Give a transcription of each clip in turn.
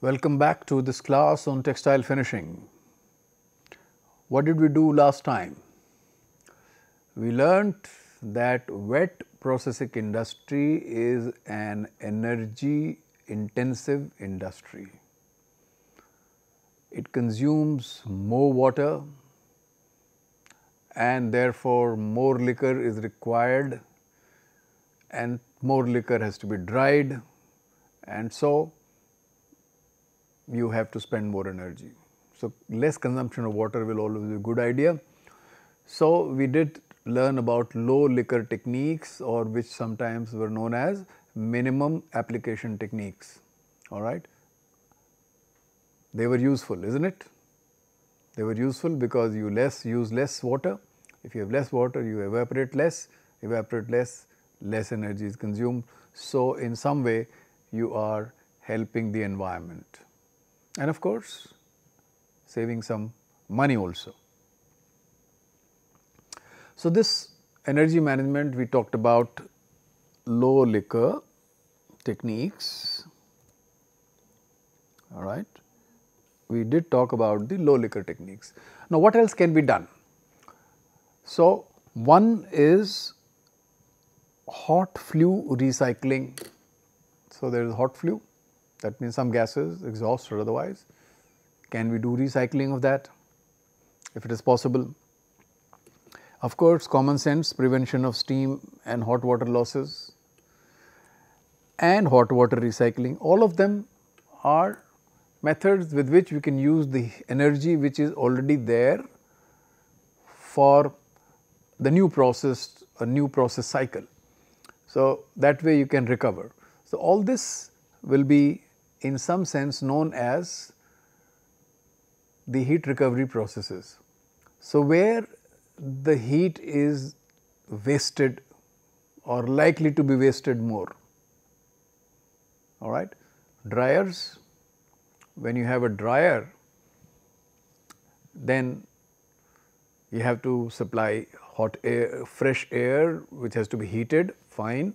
Welcome back to this class on textile finishing. What did we do last time? We learnt that wet processing industry is an energy intensive industry. It consumes more water and therefore more liquor is required and more liquor has to be dried and so you have to spend more energy. So, less consumption of water will always be a good idea. So, we did learn about low liquor techniques or which sometimes were known as minimum application techniques, all right. They were useful, isn't it? They were useful because you less use less water. If you have less water, you evaporate less, evaporate less, less energy is consumed. So, in some way you are helping the environment and of course, saving some money also. So, this energy management we talked about low liquor techniques all right. We did talk about the low liquor techniques. Now, what else can be done? So, one is hot flue recycling. So, there is hot flue that means some gases exhaust or otherwise. Can we do recycling of that if it is possible? Of course, common sense prevention of steam and hot water losses and hot water recycling all of them are methods with which we can use the energy which is already there for the new process a new process cycle. So, that way you can recover. So, all this will be in some sense known as the heat recovery processes. So, where the heat is wasted or likely to be wasted more, all right. Dryers, when you have a dryer, then you have to supply hot air, fresh air which has to be heated, fine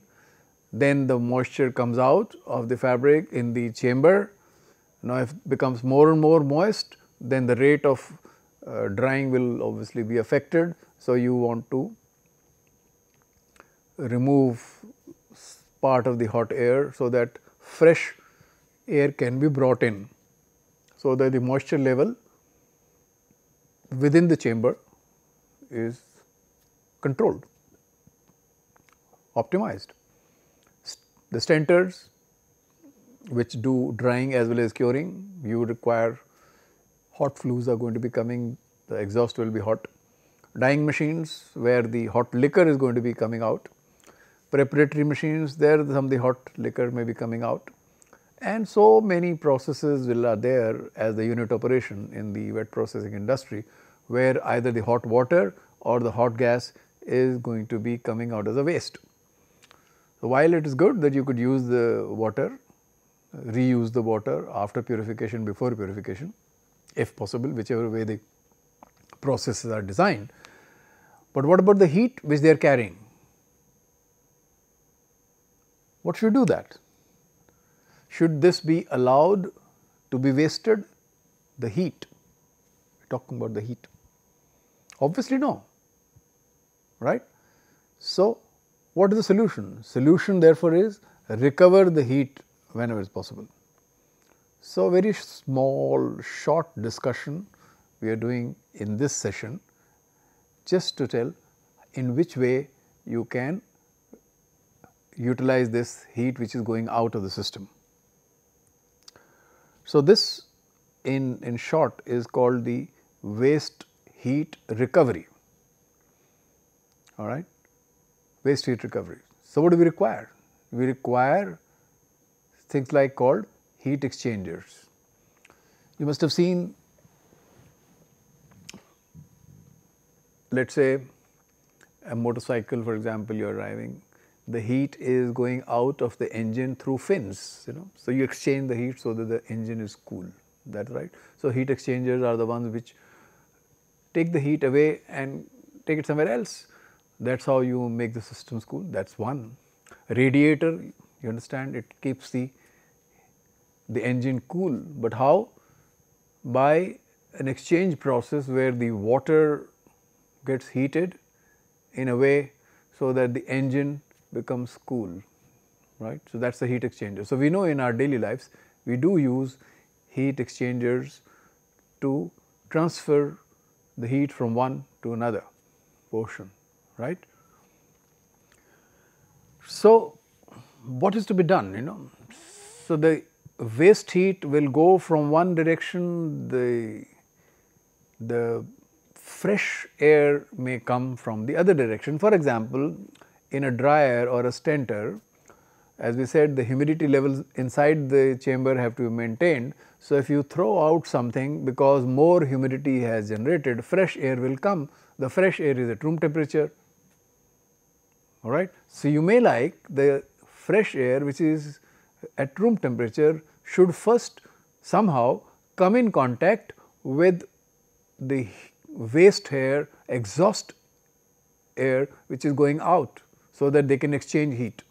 then the moisture comes out of the fabric in the chamber. Now, if it becomes more and more moist, then the rate of uh, drying will obviously be affected. So, you want to remove part of the hot air, so that fresh air can be brought in. So, that the moisture level within the chamber is controlled, optimized. The stentors which do drying as well as curing, you require hot flues are going to be coming, the exhaust will be hot. Dyeing machines where the hot liquor is going to be coming out. Preparatory machines there some of the hot liquor may be coming out and so many processes will are there as the unit operation in the wet processing industry where either the hot water or the hot gas is going to be coming out as a waste. While it is good that you could use the water, reuse the water after purification before purification if possible whichever way the processes are designed. But what about the heat which they are carrying? What should do that? Should this be allowed to be wasted? The heat, talking about the heat. Obviously, no, right. So, what is the solution? Solution therefore is recover the heat whenever is possible. So, very small short discussion we are doing in this session just to tell in which way you can utilize this heat which is going out of the system. So, this in, in short is called the waste heat recovery all right waste heat recovery. So, what do we require? We require things like called heat exchangers. You must have seen let us say a motorcycle for example you are driving the heat is going out of the engine through fins you know. So, you exchange the heat so that the engine is cool that right. So, heat exchangers are the ones which take the heat away and take it somewhere else that is how you make the systems cool that is one. Radiator you understand it keeps the the engine cool, but how? By an exchange process where the water gets heated in a way so that the engine becomes cool, right. So, that is the heat exchanger. So, we know in our daily lives we do use heat exchangers to transfer the heat from one to another portion, right. So, what is to be done, you know? So, the waste heat will go from one direction, the, the fresh air may come from the other direction. For example, in a dryer or a stentor, as we said the humidity levels inside the chamber have to be maintained. So, if you throw out something because more humidity has generated fresh air will come, the fresh air is at room temperature alright. So, you may like the fresh air which is at room temperature should first somehow come in contact with the waste air exhaust air which is going out so that they can exchange heat.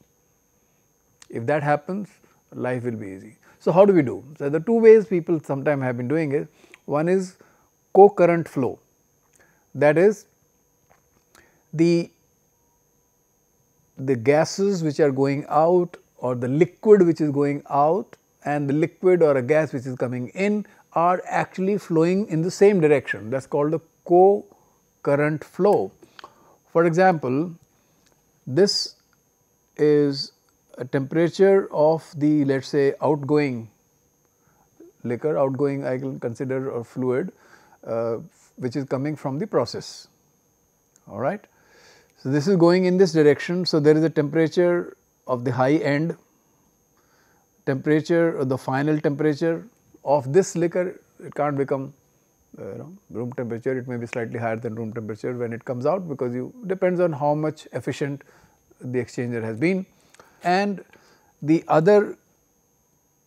If that happens life will be easy. So, how do we do? So, the two ways people sometimes have been doing it one is co-current flow that is the the gases which are going out or the liquid which is going out and the liquid or a gas which is coming in are actually flowing in the same direction that is called the co-current flow. For example, this is a temperature of the let us say outgoing liquor, outgoing I can consider a fluid uh, which is coming from the process, alright. So, this is going in this direction. So, there is a temperature of the high end, temperature or the final temperature of this liquor it can't become uh, you know room temperature it may be slightly higher than room temperature when it comes out because you depends on how much efficient the exchanger has been and the other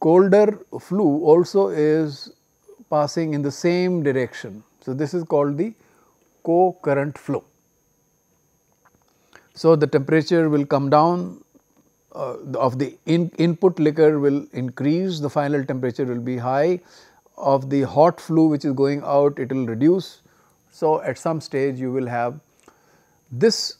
colder flue also is passing in the same direction. So, this is called the co-current flow. So, the temperature will come down uh, of the in input liquor will increase, the final temperature will be high, of the hot flue which is going out it will reduce. So, at some stage you will have this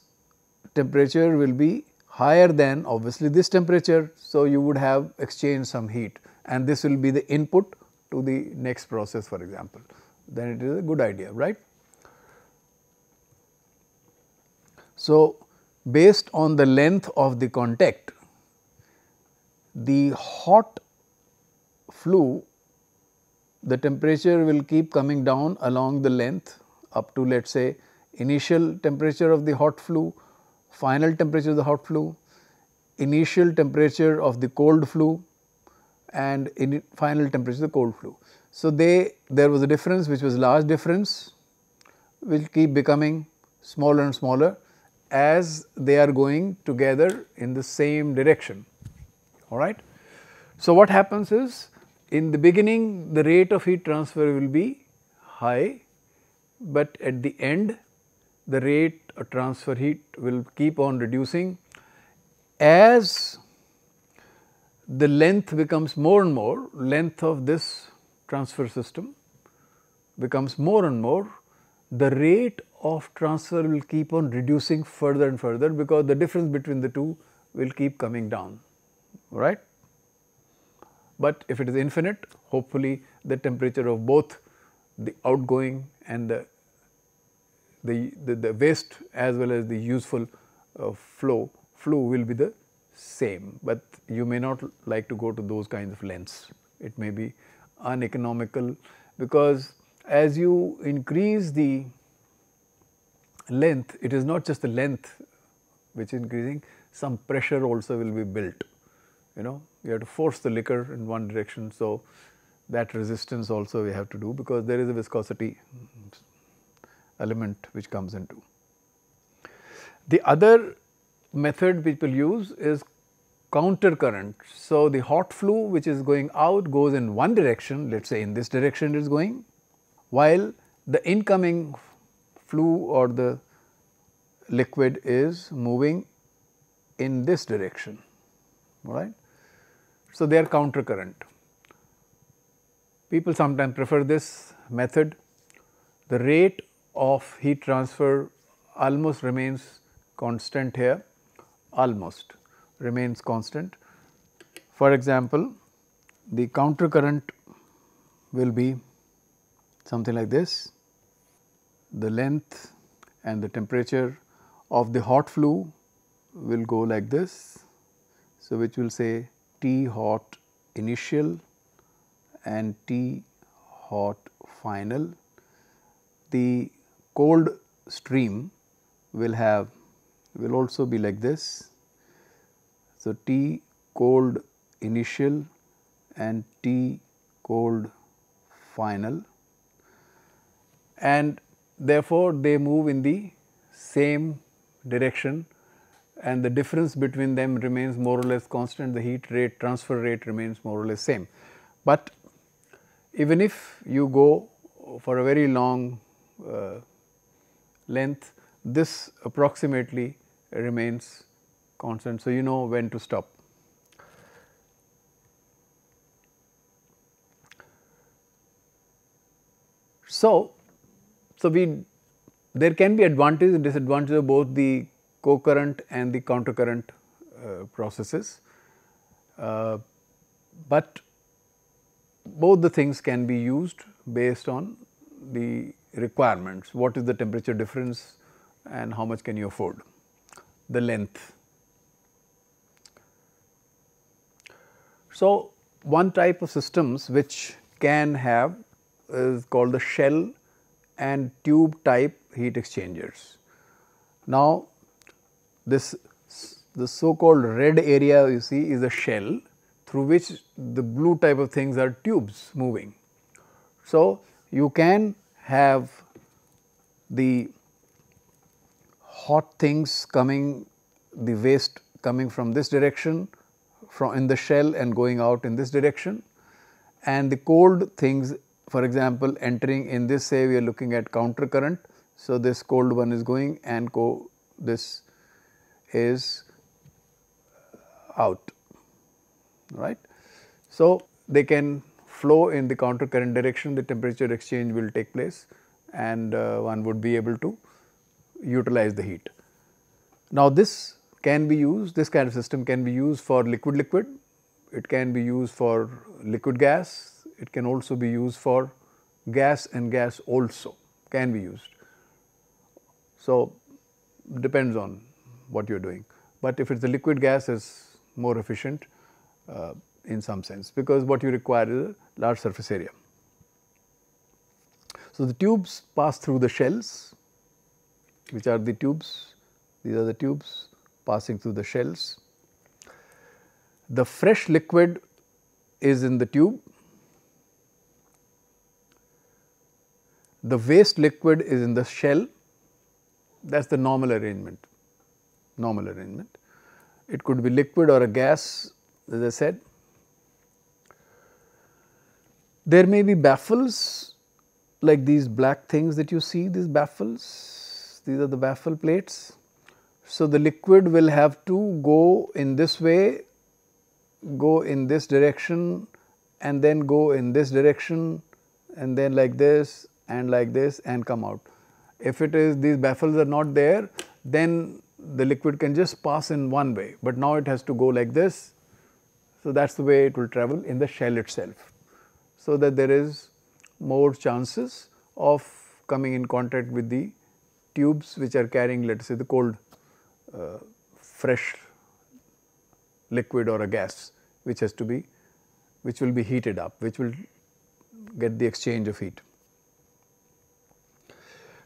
temperature will be higher than obviously this temperature. So, you would have exchanged some heat and this will be the input to the next process for example, then it is a good idea right. So, based on the length of the contact, the hot flue the temperature will keep coming down along the length up to let us say initial temperature of the hot flue, final temperature of the hot flue, initial temperature of the cold flue and in final temperature of the cold flue. So, they there was a difference which was large difference will keep becoming smaller and smaller as they are going together in the same direction alright. So, what happens is in the beginning the rate of heat transfer will be high, but at the end the rate of transfer heat will keep on reducing as the length becomes more and more length of this transfer system becomes more and more the rate of transfer will keep on reducing further and further because the difference between the two will keep coming down right. But if it is infinite hopefully the temperature of both the outgoing and the the, the, the waste as well as the useful uh, flow flow will be the same, but you may not like to go to those kinds of lengths. It may be uneconomical because as you increase the length, it is not just the length which is increasing, some pressure also will be built. You know, you have to force the liquor in one direction. So, that resistance also we have to do because there is a viscosity element which comes into. The other method people use is counter current. So, the hot flue which is going out goes in one direction let us say in this direction it is going while the incoming flue or the liquid is moving in this direction right. So, they are counter current. People sometimes prefer this method. The rate of heat transfer almost remains constant here, almost remains constant. For example, the counter current will be something like this, the length and the temperature of the hot flue will go like this. So, which will say T hot initial and T hot final. The cold stream will have will also be like this. So, T cold initial and T cold final and therefore, they move in the same direction and the difference between them remains more or less constant the heat rate transfer rate remains more or less same. But even if you go for a very long uh, length this approximately remains constant. So, you know when to stop. So, so we there can be advantages and disadvantages of both the co-current and the counter current uh, processes, uh, but both the things can be used based on the requirements, what is the temperature difference and how much can you afford, the length. So, one type of systems which can have is called the shell and tube type heat exchangers. Now, this the so called red area you see is a shell through which the blue type of things are tubes moving. So, you can have the hot things coming the waste coming from this direction from in the shell and going out in this direction and the cold things for example, entering in this say we are looking at counter current. So, this cold one is going and co this is out right. So, they can flow in the counter current direction the temperature exchange will take place and uh, one would be able to utilize the heat. Now, this can be used this kind of system can be used for liquid liquid, it can be used for liquid gas, it can also be used for gas and gas also can be used. So, depends on what you are doing, but if it is a liquid gas is more efficient uh, in some sense because what you require is a large surface area. So, the tubes pass through the shells which are the tubes, these are the tubes passing through the shells. The fresh liquid is in the tube the waste liquid is in the shell that is the normal arrangement, normal arrangement. It could be liquid or a gas as I said. There may be baffles like these black things that you see these baffles, these are the baffle plates. So, the liquid will have to go in this way, go in this direction and then go in this direction and then like this and like this and come out. If it is these baffles are not there then the liquid can just pass in one way, but now it has to go like this. So, that is the way it will travel in the shell itself. So, that there is more chances of coming in contact with the tubes which are carrying let us say the cold uh, fresh liquid or a gas which has to be which will be heated up which will get the exchange of heat.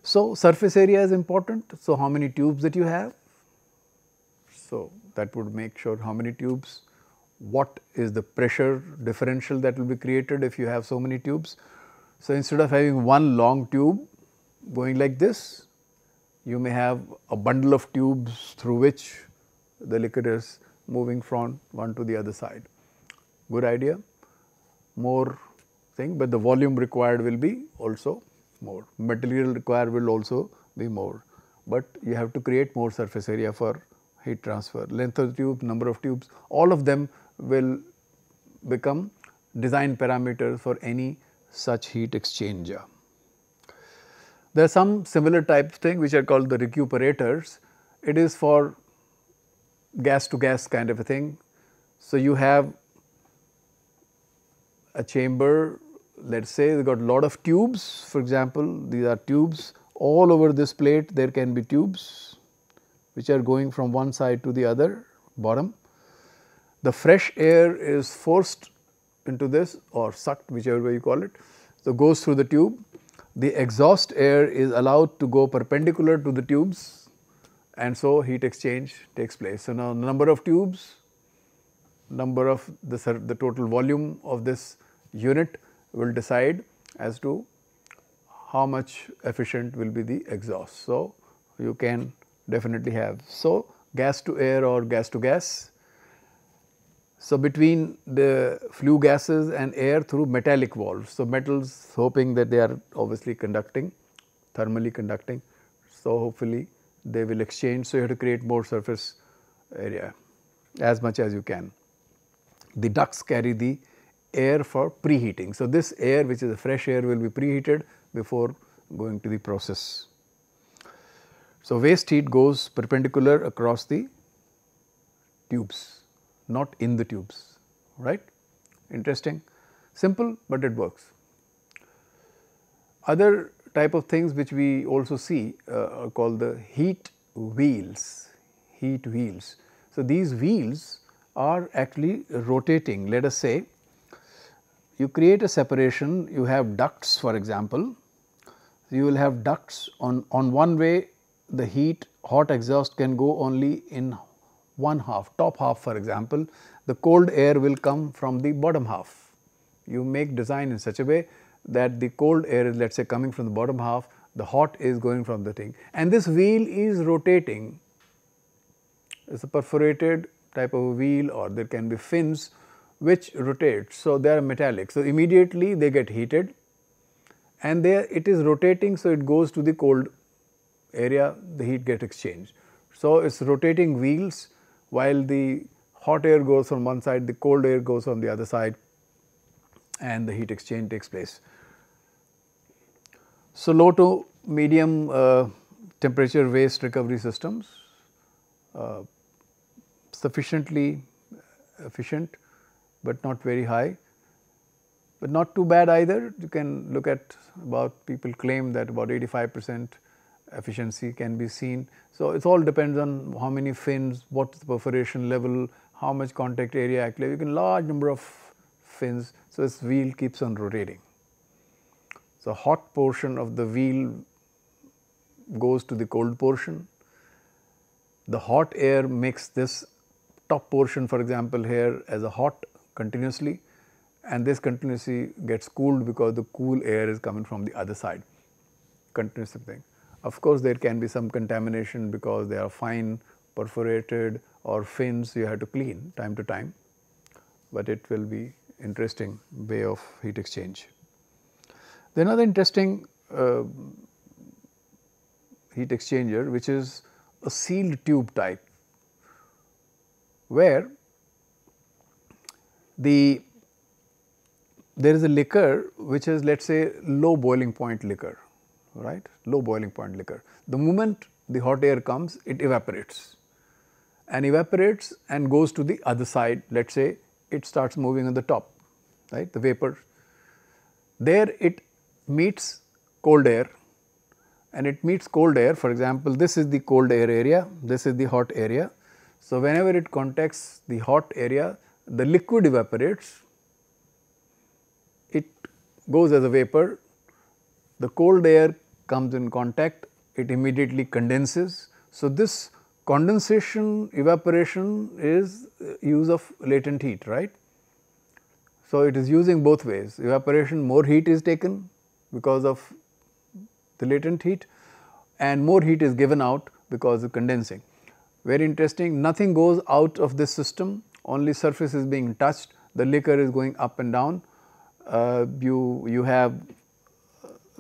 So, surface area is important. So, how many tubes that you have? So, that would make sure how many tubes, what is the pressure differential that will be created if you have so many tubes. So, instead of having one long tube going like this, you may have a bundle of tubes through which the liquid is moving from one to the other side. Good idea, more thing, but the volume required will be also more. Material required will also be more, but you have to create more surface area for heat transfer. Length of tube, number of tubes, all of them will become design parameters for any such heat exchanger. There are some similar type thing which are called the recuperators. It is for gas to gas kind of a thing. So, you have a chamber let us say they got a lot of tubes for example, these are tubes all over this plate there can be tubes which are going from one side to the other bottom. The fresh air is forced into this or sucked whichever way you call it. So, goes through the tube. The exhaust air is allowed to go perpendicular to the tubes and so heat exchange takes place. So, now number of tubes, number of the, the total volume of this unit will decide as to how much efficient will be the exhaust. So, you can definitely have. So, gas to air or gas to gas. So, between the flue gases and air through metallic valves. So, metals hoping that they are obviously conducting, thermally conducting. So, hopefully they will exchange. So, you have to create more surface area as much as you can. The ducts carry the air for preheating. So, this air which is a fresh air will be preheated before going to the process. So, waste heat goes perpendicular across the tubes, not in the tubes, right. Interesting, simple, but it works. Other type of things which we also see uh, are called the heat wheels, heat wheels. So, these wheels are actually rotating let us say you create a separation you have ducts for example. You will have ducts on, on one way the heat hot exhaust can go only in one half top half for example. The cold air will come from the bottom half. You make design in such a way that the cold air is let us say coming from the bottom half the hot is going from the thing. And this wheel is rotating. It is a perforated type of wheel or there can be fins which rotates. So, they are metallic. So, immediately they get heated and there it is rotating. So, it goes to the cold area the heat get exchanged. So, it is rotating wheels while the hot air goes from one side the cold air goes on the other side and the heat exchange takes place. So, low to medium uh, temperature waste recovery systems uh, sufficiently efficient, but not very high but not too bad either. You can look at about people claim that about 85 percent efficiency can be seen. So, it all depends on how many fins, what is the perforation level, how much contact area actually, you can large number of fins. So, this wheel keeps on rotating. So, hot portion of the wheel goes to the cold portion. The hot air makes this top portion for example, here as a hot continuously and this continuously gets cooled because the cool air is coming from the other side continuous thing. Of course, there can be some contamination because they are fine perforated or fins you have to clean time to time, but it will be interesting way of heat exchange. The another interesting uh, heat exchanger which is a sealed tube type where the there is a liquor which is let us say low boiling point liquor, right, low boiling point liquor. The moment the hot air comes, it evaporates. And evaporates and goes to the other side, let us say it starts moving on the top, right, the vapor. There it meets cold air. And it meets cold air, for example, this is the cold air area, this is the hot area. So, whenever it contacts the hot area, the liquid evaporates it goes as a vapor, the cold air comes in contact, it immediately condenses. So, this condensation evaporation is uh, use of latent heat, right. So, it is using both ways evaporation more heat is taken because of the latent heat and more heat is given out because of condensing. Very interesting nothing goes out of this system only surface is being touched the liquor is going up and down. Uh, you, you have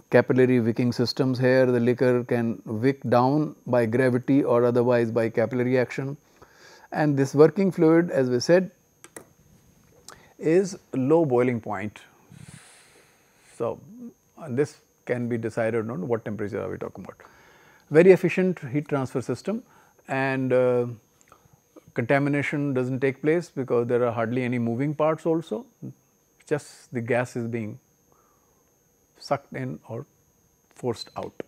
capillary wicking systems here. The liquor can wick down by gravity or otherwise by capillary action. And this working fluid as we said is low boiling point. So, this can be decided on what temperature are we talking about. Very efficient heat transfer system. And uh, contamination does not take place because there are hardly any moving parts also. Just the gas is being sucked in or forced out.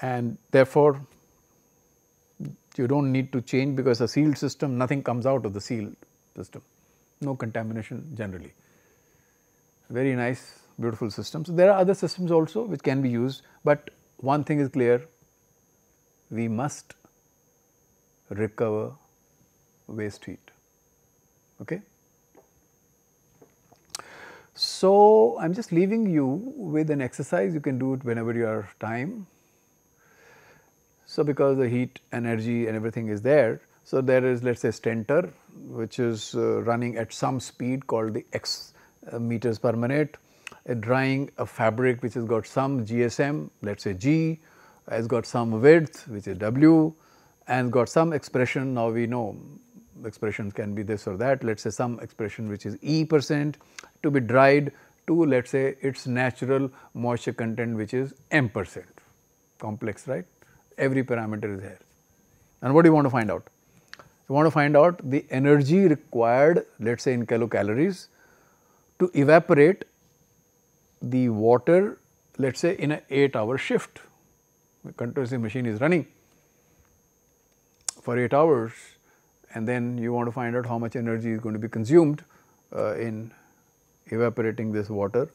And therefore you do not need to change because a sealed system nothing comes out of the sealed system. No contamination generally. Very nice beautiful system. So, there are other systems also which can be used, but one thing is clear. We must recover waste heat. Okay. So, I am just leaving you with an exercise you can do it whenever you are time. So, because the heat energy and everything is there. So, there is let us say stentor which is uh, running at some speed called the x uh, meters per minute, uh, drying a fabric which has got some GSM let us say G has got some width which is W and got some expression now we know expressions can be this or that let us say some expression which is E percent to be dried to let us say its natural moisture content which is M percent complex right every parameter is here. And what do you want to find out? You want to find out the energy required let us say in kilocalories to evaporate the water let us say in a 8 hour shift. The continuously machine is running for 8 hours and then you want to find out how much energy is going to be consumed uh, in evaporating this water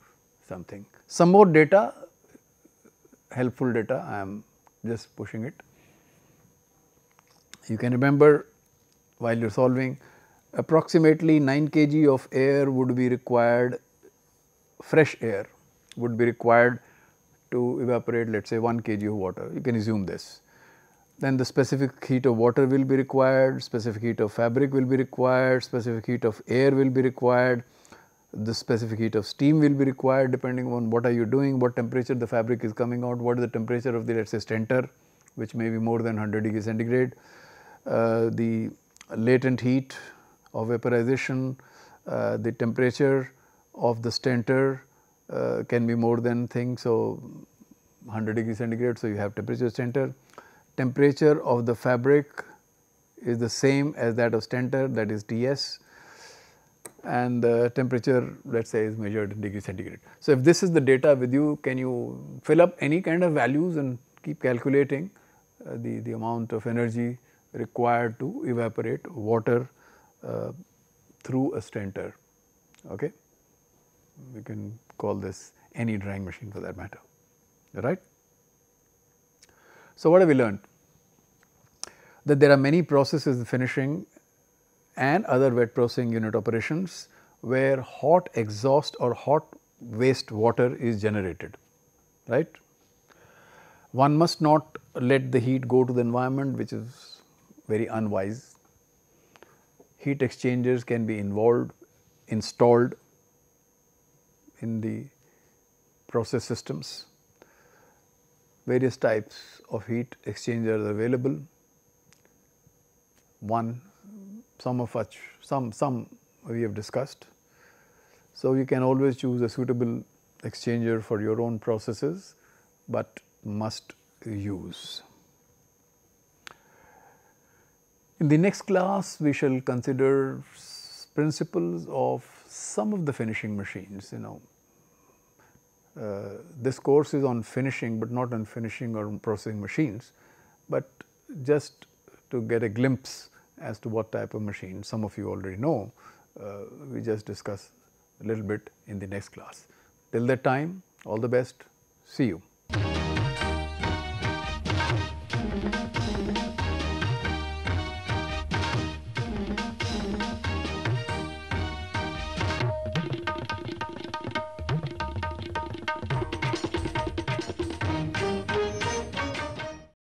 something. Some more data helpful data I am just pushing it. You can remember while you are solving approximately 9 kg of air would be required fresh air would be required to evaporate let us say 1 kg of water you can assume this. Then the specific heat of water will be required, specific heat of fabric will be required, specific heat of air will be required, the specific heat of steam will be required depending on what are you doing, what temperature the fabric is coming out, what is the temperature of the let us say stentor which may be more than 100 degree centigrade, uh, the latent heat of vaporization, uh, the temperature of the stentor uh, can be more than thing. So, 100 degree centigrade. So, you have temperature stentor. Temperature of the fabric is the same as that of stentor that is Ts and the temperature let us say is measured in degree centigrade. So, if this is the data with you can you fill up any kind of values and keep calculating uh, the, the amount of energy required to evaporate water uh, through a stentor. Okay? We can call this any drying machine for that matter, right. So, what have we learned? That there are many processes in finishing and other wet processing unit operations where hot exhaust or hot waste water is generated, right. One must not let the heat go to the environment which is very unwise. Heat exchangers can be involved, installed in the process systems. Various types of heat exchangers available. One, some of which, some, some we have discussed. So, you can always choose a suitable exchanger for your own processes, but must use. In the next class, we shall consider principles of some of the finishing machines, you know. Uh, this course is on finishing, but not on finishing or processing machines, but just to get a glimpse as to what type of machine some of you already know, uh, we just discuss a little bit in the next class. Till that time, all the best, see you.